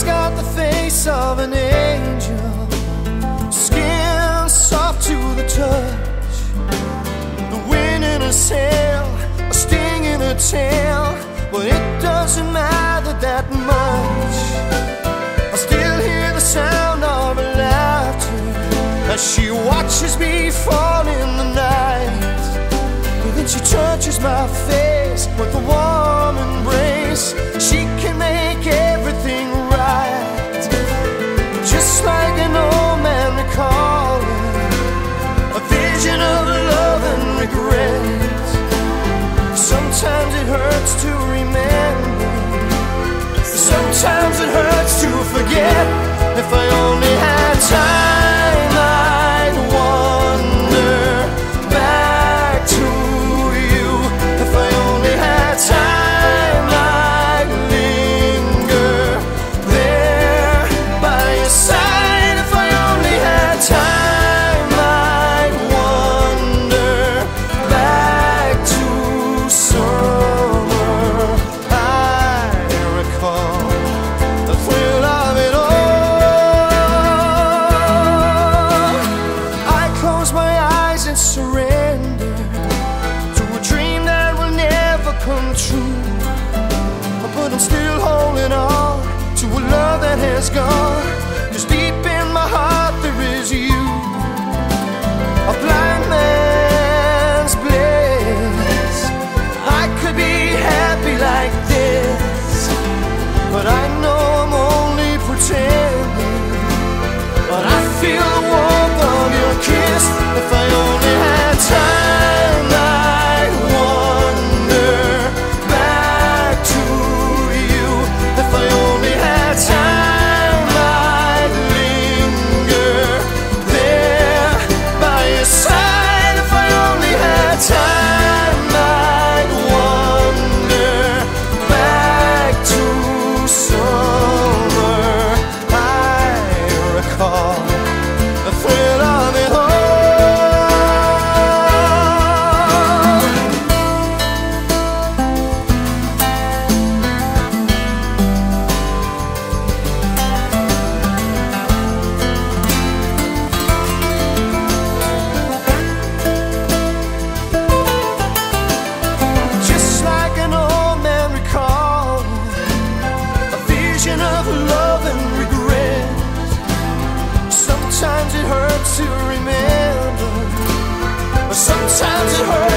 She's got the face of an angel, skin soft to the touch. The wind in her sail, a sting in her tail, but it doesn't matter that much. I still hear the sound of her laughter as she watches me fall in the night. But then she touches my face with a warm embrace. She I'm still holding on to a love that has gone. Cause deep to remember. But sometimes it hurts.